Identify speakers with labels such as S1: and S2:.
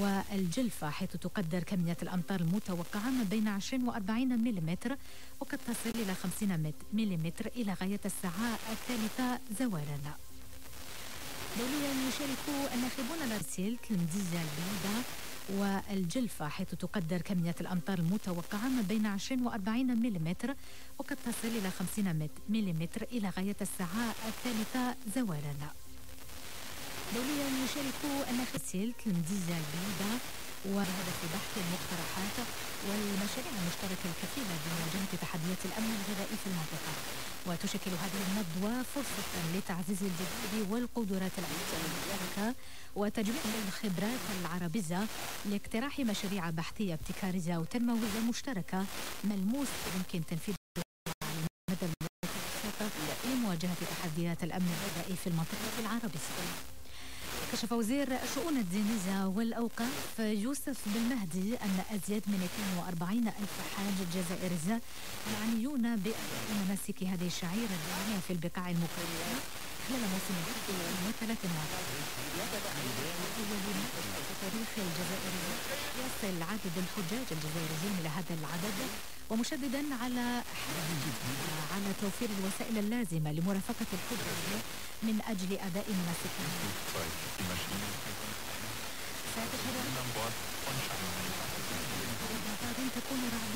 S1: والجلفة حيث تقدر كمية الأمطار المتوقعة ما بين 20 و 40 ملم وقد تصل إلى 50 ملم إلى غاية الساعة الثالثة زوالا. دوليا يشارك الناخبون الأرسيل تلمديزة البلدة والجلفة حيث تقدر كمية الأمطار المتوقعة ما بين 20 و 40 ملم وقد تصل إلى 50 ملم إلى غاية الساعة الثالثة زوالا. دوليا يشارك الناخبين تلمديزة البلدة وبهدف بحث المقترحات والمشاريع المشتركة الكفيلة بمواجهة تحديات الأمن الغذائي في المنطقة. وتشكل هذه الندوة فرصة لتعزيز الجهود والقدرات المشتركة وتجميع الخبرات العربية لاقتراح مشاريع بحثية ابتكارية وتنموية مشتركة ملموس يمكن تنفيذها على المدى لمواجهة تحديات الأمن الغذائي في المنطقة العربية. كشف وزير الشؤون الدينية والأوقاف يوسف بالمهدي أن أزيد من 42 ألف حاج جزائري معنيون بمناسك هذه الشعيرة الدينية في البقاع المكرمة خلال موسم الثلاث في تاريخ الجزائري يصل عدد الحجاج الجزائريين إلى هذا العدد ومشددا على على توفير الوسائل اللازمة لمرافقة الحجاج من أجل أداء مناسكهم تكون رعد